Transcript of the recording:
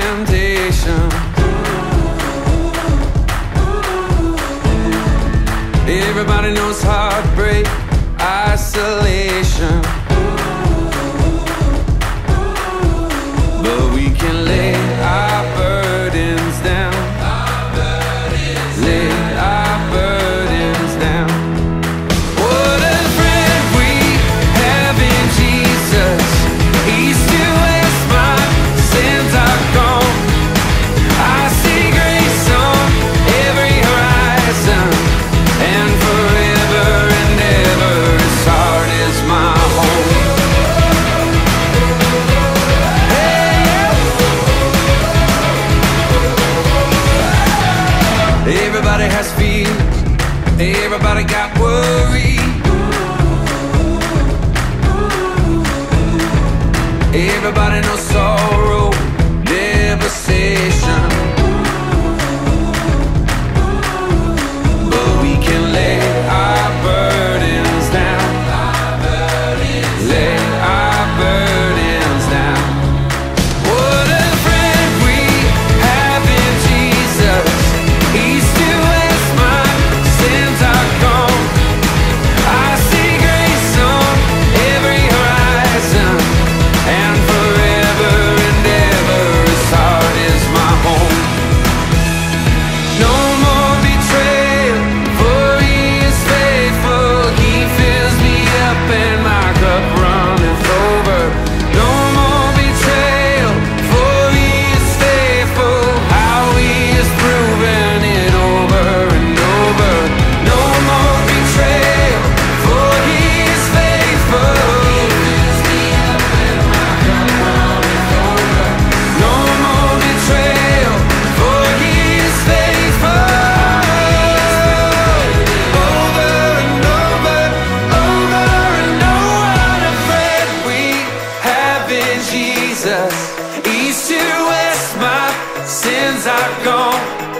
temptation. Everybody knows heartbreak, isolation. Everybody has fears. Everybody got worries. Everybody knows sorrow, devastation. Jesus. East to west, my sins are gone.